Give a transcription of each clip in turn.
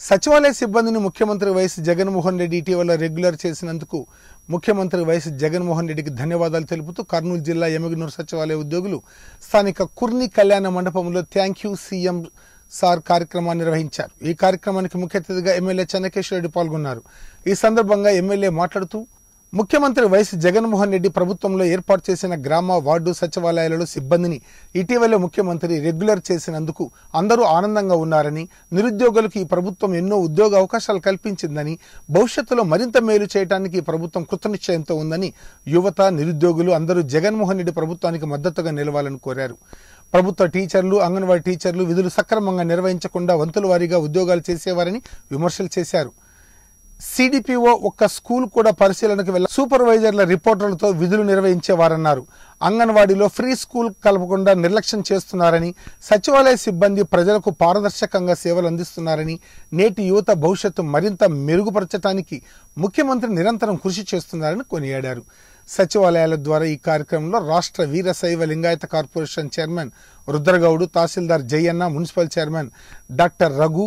సచివాలయ సిబ్బందిని ముఖ్యమంత్రి వైఎస్ జగన్మోహన్ రెడ్డి ఇటీవల రెగ్యులర్ చేసినందుకు ముఖ్యమంత్రి వైఎస్ జగన్మోహన్ రెడ్డికి ధన్యవాదాలు తెలుపుతూ కర్నూలు జిల్లా ఎమగినూరు సచివాలయ ఉద్యోగులు స్థానిక కుర్ని కళ్యాణ మండపంలో థ్యాంక్ యూ సీఎం సార్ కార్యక్రమాన్ని నిర్వహించారు. ఈ కార్యక్రమానికి ముఖ్య అతిథిగా ఎమ్మెల్యే చెన్నకేశ్వర రెడ్డి పాల్గొన్నారు. ఈ సందర్భంగా ఎమ్మెల్యే మాట్లాడుతూ ముఖ్యమంత్రి వైఎస్ జగన్మోహన్ రెడ్డి ప్రభుత్వంలో ఏర్పాటు చేసిన గ్రామ వార్డు సచివాలయాలలో సిబ్బందిని ఇటీవలే ముఖ్యమంత్రి రెగ్యులర్ చేసినందుకు అందరూ ఆనందంగా ఉన్నారని నిరుద్యోగులకు ఈ ప్రభుత్వం ఎన్నో ఉద్యోగ అవకాశాలు కల్పించిందని భవిష్యత్తులో మరింత మేలు చేయడానికి ఈ ప్రభుత్వం కృతనిశ్చయంతో ఉందని యువత నిరుద్యోగులు అందరూ జగన్మోహన్ రెడ్డి ప్రభుత్వానికి మద్దతుగా నిలవాలని కోరారు. ప్రభుత్వ టీచర్లు అంగన్వాడీ టీచర్లు విధులు సక్రమంగా నిర్వహించకుండా వంతుల వారీగా ఉద్యోగాలు చేసేవారని విమర్శలు చేశారు. సిడిపిఓ ఒక్క స్కూల్ కూడా పరిశీలనకు వెళ్ళ సూపర్వైజర్ల రిపోర్టర్లతో విధులు నిర్వహించేవారన్నారు. అంగన్వాడీలో ఫ్రీ స్కూల్ కలపకుండా నిర్లక్ష్యం చేస్తున్నారని సచివాలయ సిబ్బంది ప్రజలకు పారదర్శకంగా సేవలు అందిస్తున్నారని నేటి యువత భవిష్యత్తు మరింత మెరుగుపరచడానికి ముఖ్యమంత్రి నిరంతరం కృషి చేస్తున్నారని కొనియాడారు. సచివాలయాల ద్వారా ఈ కార్యక్రమంలో రాష్ట్ర Veerashaiva Lingayat corporation chairman Rudragoud tahsildar Jayanna municipal chairman doctor Raghu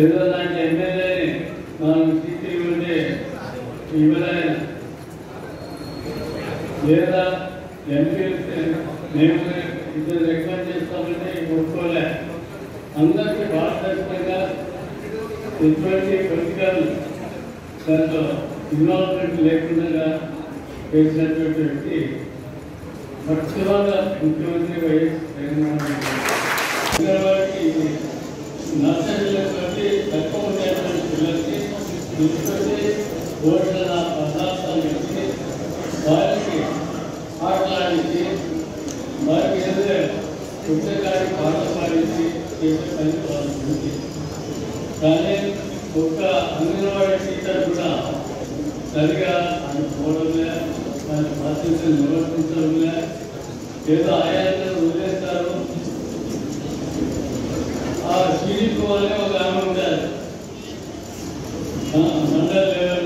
ఏదో లాంటి ఎమ్మెల్యే నాలుగు సీట్లు ఉంటే ఇవ్వలేన లేదా ఎంపీ మేము ఇద్దరు రికమెండ్ చేస్తామంటే ఒప్పుకోలే. అందరికీ పారదర్శకంగా ఎటువంటి పొలిటికల్ దాంట్లో ఇన్వాల్వ్మెంట్ లేకుండా చేసినటువంటి వ్యక్తి మొట్టమొదటి ముఖ్యమంత్రి వైఎస్ జగన్మోహన్ రెడ్డి పిల్లవాడికి నర్సరీలకి తక్కువ ఉండేటువంటి పిల్లలకి తీసుకొచ్చి భోజన పదార్థాలు ఇచ్చి వారికి ఆటలాడించి వారికి ఏదైతే పుస్తకానికి పాటలు పాడించి చేసే పని వాళ్ళు ఉంది కానీ ఒక్క అంగన్వాడీ టీచర్ కూడా సరిగా ఆయన పోవడంలే ఆయన బాధ్యతలు నిర్వర్తించడంలే ఏదో ఆయాలను ఆ స్పీడ్ పోవాలి ఒక ఆమె ఉండాలి మండల లెవెల్